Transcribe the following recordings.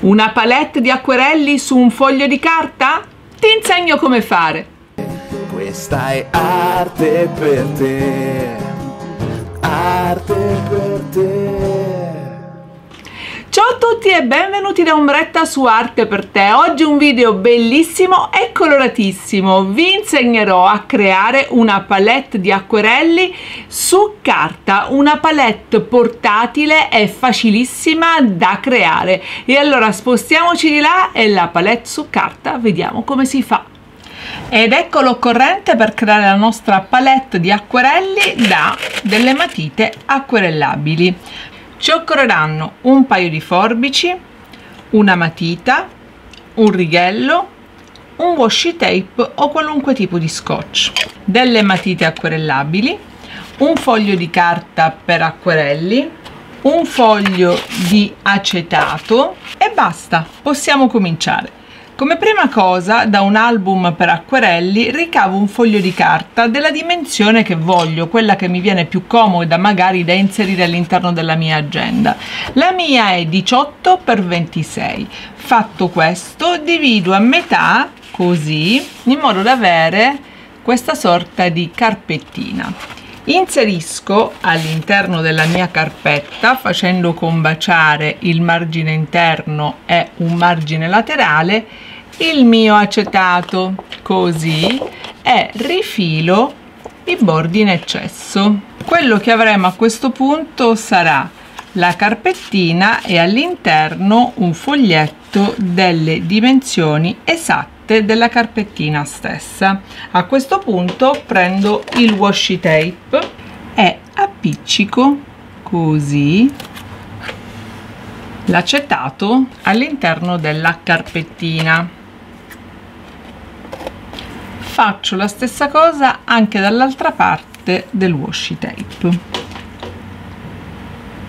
Una palette di acquerelli su un foglio di carta? Ti insegno come fare. Questa è arte per te, arte per te. Ciao a tutti e benvenuti da Ombretta su Arte per te. Oggi un video bellissimo e coloratissimo. Vi insegnerò a creare una palette di acquerelli su carta, una palette portatile e facilissima da creare. E allora spostiamoci di là e la palette su carta vediamo come si fa. Ed ecco l'occorrente per creare la nostra palette di acquerelli da delle matite acquerellabili ci occorreranno un paio di forbici una matita un righello un washi tape o qualunque tipo di scotch delle matite acquerellabili un foglio di carta per acquerelli un foglio di acetato e basta. Possiamo cominciare come prima cosa da un album per acquerelli ricavo un foglio di carta della dimensione che voglio, quella che mi viene più comoda magari da inserire all'interno della mia agenda. La mia è 18 x 26. Fatto questo divido a metà così in modo da avere questa sorta di carpettina inserisco all'interno della mia carpetta facendo combaciare il margine interno e un margine laterale il mio acetato così e rifilo i bordi in eccesso. Quello che avremo a questo punto sarà la carpettina e all'interno un foglietto delle dimensioni esatte della carpettina stessa. A questo punto prendo il washi tape e appiccico così l'acetato all'interno della carpettina faccio la stessa cosa anche dall'altra parte del washi tape.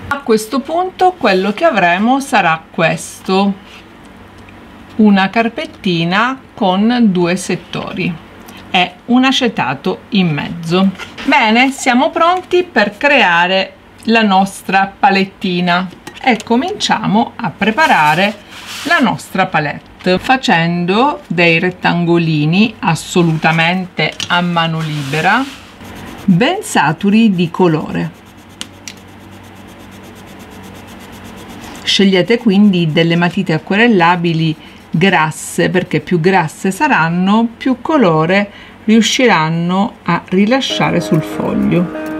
A questo punto quello che avremo sarà questo una carpettina con due settori. E un acetato in mezzo. Bene siamo pronti per creare la nostra palettina. E cominciamo a preparare la nostra palette facendo dei rettangolini assolutamente a mano libera ben saturi di colore. Scegliete quindi delle matite acquerellabili grasse perché più grasse saranno più colore riusciranno a rilasciare sul foglio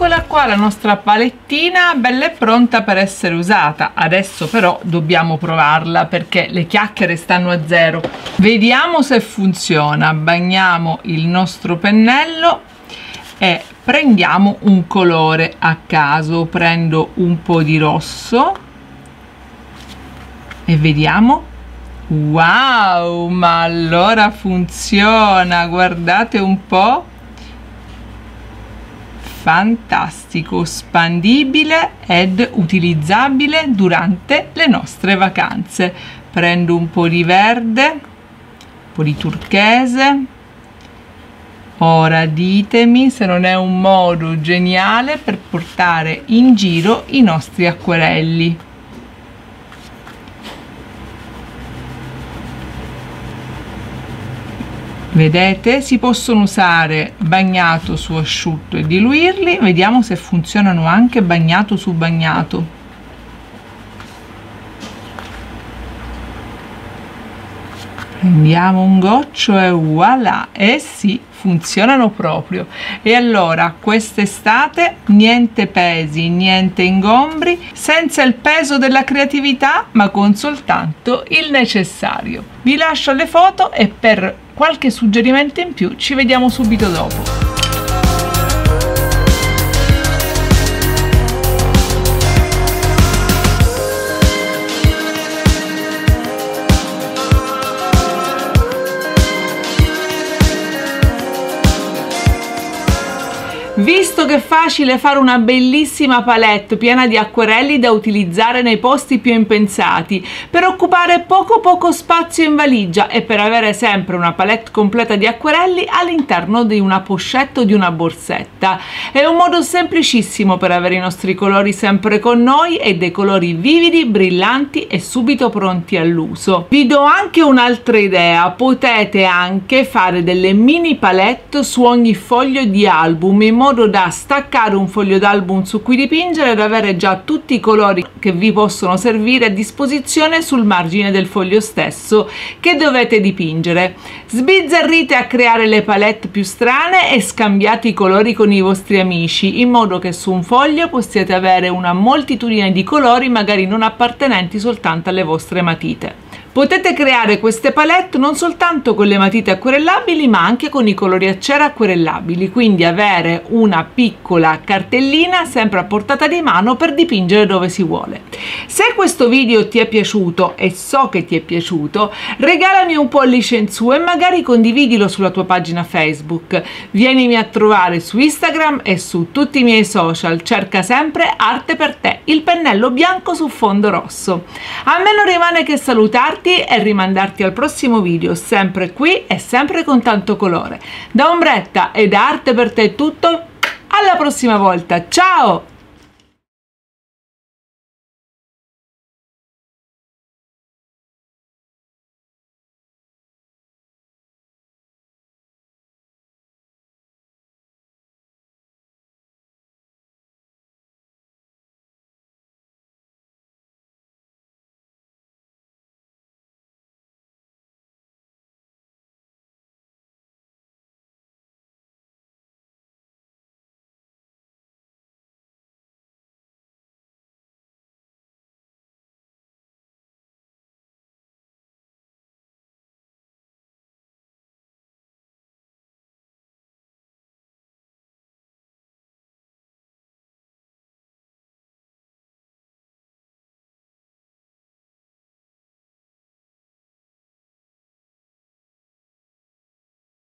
eccola qua la nostra palettina bella e pronta per essere usata. Adesso però dobbiamo provarla perché le chiacchiere stanno a zero. Vediamo se funziona. Bagniamo il nostro pennello e prendiamo un colore a caso. Prendo un po' di rosso e vediamo. Wow ma allora funziona. Guardate un po' fantastico, spandibile ed utilizzabile durante le nostre vacanze. Prendo un po' di verde, un po' di turchese. Ora ditemi se non è un modo geniale per portare in giro i nostri acquerelli. Vedete? Si possono usare bagnato su asciutto e diluirli. Vediamo se funzionano anche bagnato su bagnato. Prendiamo un goccio e voilà e eh sì funzionano proprio. E allora quest'estate niente pesi niente ingombri senza il peso della creatività ma con soltanto il necessario. Vi lascio le foto e per qualche suggerimento in più ci vediamo subito dopo Visto che facile fare una bellissima palette piena di acquerelli da utilizzare nei posti più impensati, per occupare poco poco spazio in valigia e per avere sempre una palette completa di acquerelli all'interno di una pochette o di una borsetta. È un modo semplicissimo per avere i nostri colori sempre con noi e dei colori vividi, brillanti e subito pronti all'uso. Vi do anche un'altra idea, potete anche fare delle mini palette su ogni foglio di album in modo modo staccare un foglio d'album su cui dipingere ed avere già tutti i colori che vi possono servire a disposizione sul margine del foglio stesso che dovete dipingere. Sbizzarrite a creare le palette più strane e scambiate i colori con i vostri amici in modo che su un foglio possiate avere una moltitudine di colori magari non appartenenti soltanto alle vostre matite. Potete creare queste palette non soltanto con le matite acquerellabili ma anche con i colori a cera acquerellabili, quindi avere una piccola cartellina sempre a portata di mano per dipingere dove si vuole. Se questo video ti è piaciuto e so che ti è piaciuto, regalami un pollice in su e magari condividilo sulla tua pagina Facebook. Vienimi a trovare su Instagram e su tutti i miei social, cerca sempre Arte per te, il pennello bianco su fondo rosso. A me non rimane che salutarti salutarti e rimandarti al prossimo video, sempre qui e sempre con tanto colore. Da Ombretta e da Arte per te è tutto, alla prossima volta, ciao!